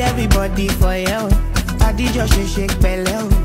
everybody for you. I did just shake shake belly.